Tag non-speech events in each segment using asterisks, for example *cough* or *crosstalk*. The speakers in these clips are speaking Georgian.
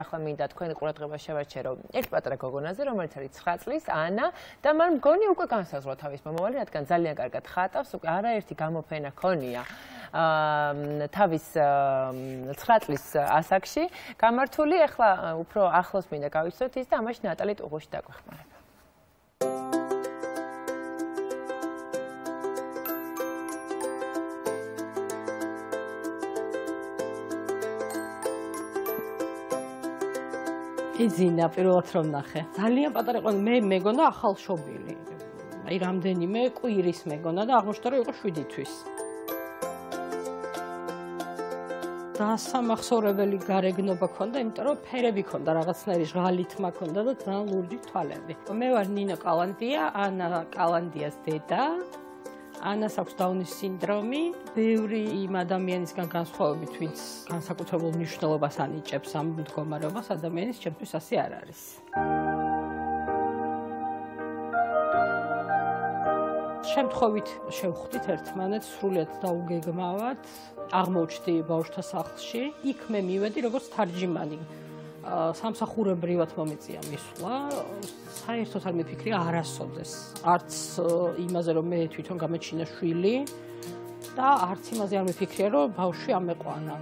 ახლა მინდა თქვენი ყურადღება შევარჩერო ერთ პატარა გოგონაზე, რომელიც არის 9 წლის, ანა და მან მგონი უკვე განსაზღვრა თავის მომავალი, რადგან ძალიან კარგად ხატავს, უკვე არაერთი გამოფენა ქონია. აა თავის 9 წლის ასაკში გამართული, ახლა უფრო ახლოს მინდა გავიცოთ ის და ამაში ნატალი ტუღუში დაგვეხმარება. იძინა პირველად რომ ნახე. ძალიან პატარა იყო მე მეგონა ახალშობილი. აი რამდენიმე კვირის მეგონა და აღმოჩნდა რომ იყო 7 თვის. და სამახსოვრებელი გარეგნობა ქონდა, იმიტომ რომ ფერები ქონდა, რაღაცნაირი ჟღალითმა ქონდა და ძალიან ლურჯი თვალები. მე ვარ ნინო კალანდია, ანა კალანდიას დედა. ანას აქვს დაუნის სინდრომი. ბევრი იმ ადამიანისგან განსხვავებით, ვინც განსაკუთრებულ მნიშვნელობას ანიჭებს ამ მდგომარეობას, ადამიანის ჩემთვის ასე არ არის. შემთხვევით შევხვდით ერთმანეთს, სრულიად დაუგეგმავად. აღმოჩნდი ბავშვთა სახლში. იქ მე მივედი როგორც თარჯიმანი. სამსახურებრივად მომიწია მისვლა. საერთოდ არ მიფიქრია არასოდეს. არც იმაზე რომ მე თვითონ გამეჩინა შვილი და არც იმაზე არ მიფიქრია რომ ბავშვი ამეყვანა.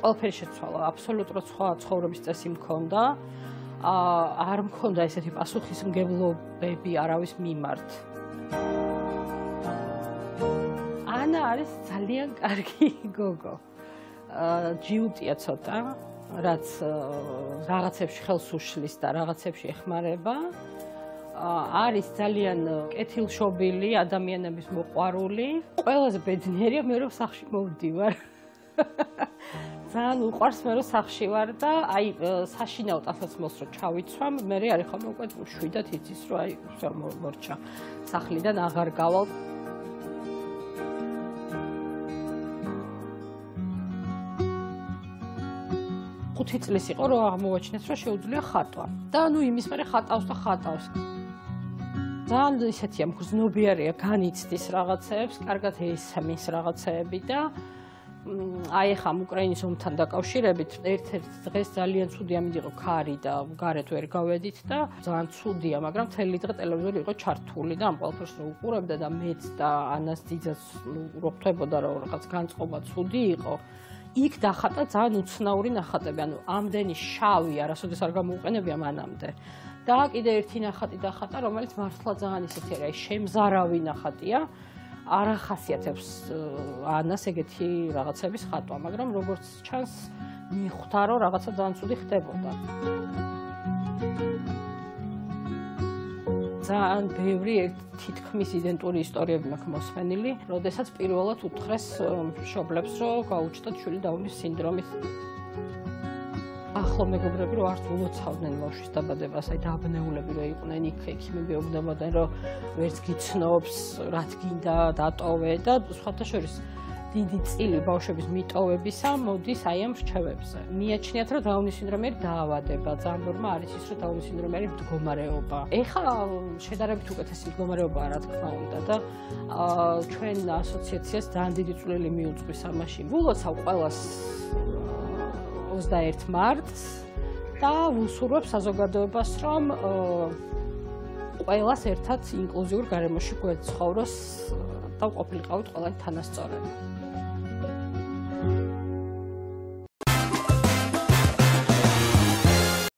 ყველაფერი შეცვალა, აბსოლუტურად სხვა ცხოვრების წესი მქონდა. აა არ მქონდა ესეთი პასუხისმგებლობები არავის მიმართ. ანა არის ძალიან კარგი *laughs* გოგო. აა ჯიუტია ცოტა, რაც რაღაცებში ხელს უშლის და რაღაცებში ეხმარება. არის ძალიან კეთილშობილი, ადამიანების მოყვარული. ყველაზე ბედნიერია მე რომ სახში მოვდივარ. *laughs* ძალიან უყვარს მე რომ სახში ვარ და აი საშინაო ტანსაცმელს რო ჩავიცვამ, მე არის ხოლმე უკვე 7-ად იცის რომ აი მორჩა სახლიდან აღარ გავალ. 5 წლის იყო რომ აღმოვაჩინეთ რომ შეუძლია ხატვა. და ნუ იმის მერე ხატავს და ხატავს. ძალიან ისეთია მგრძნობიარეა განიცდის რაღაცეებს კარგად ესმის რაღაცეები და აი ხა უკრაინის ომთან დაკავშირებით ერთ-ერთ დღეს ძალიან ცუდი ამინდი იყო ქარი და გარეთ ვერ გავედით და ძალიან ცუდია მაგრამ თელი დღე ტელევიზორი იყო ჩართული და ამ ყველაფერს უყურებდა და მეც და ანას ძიძაც რო ხვდებოდა რომ რაღაც განწყობა ცუდი იყო იქ დახატა ძალიან უცნაური ნახატები, ანუ ამდენი შავი არასოდეს არ გამოუყენებია მანამდე. და კიდე ერთი ნახატი დახატა, რომელიც მართლა ძალიან ისეთი არის, შემზარავი ნახატია. არ ახასიათებს ანას ეგეთი რაღაცების ხატვა, მაგრამ როგორც ჩანს, მიხვდა რომ რაღაცა ძალიან ცუდი ხდებოდა. ძალიან ბევრი თითქმის იდენტური ისტორიები მაქვს მოსმენილი, როდესაც პირველად უთხრეს მშობლებს, რომ გაუჩნდათ შვილი დაუნის სინდრომით. ახლა მეგობრები რომ არც ულოცავდნენ ბავშვის დაბადებას, აი დააბნეულები რომ იყვნენ იქ, ექიმები უბნებოდნენ, რომ ვერც გიცნობს, რაც გინდა დატოვე და სხვათა შორის დიდი წილი ბავშვების მიტოვებისა მოდის აი ამ რჩევებზე. მიაჩნიათ, რომ დაუნის სინდრომი დაავადება, ძალიან ნორმა არის ის, რომ დაუნის სინდრომი არის მდგომარეობა. ეხლა შედარებით უკეთესი მდგომარეობაა, რა თქმა უნდა და აა ჩვენ ასოციაციას ძალიან დიდი წვლილი მიუძღვის ამაში. ვულოცავ ყველას 21 მარტს და ვუსურვებ საზოგადოებას, რომ ყველას ერთად ინკლუზიურ გარემოში გვეცხოვროს და ყოფილიყავით ყველანი თანასწორები.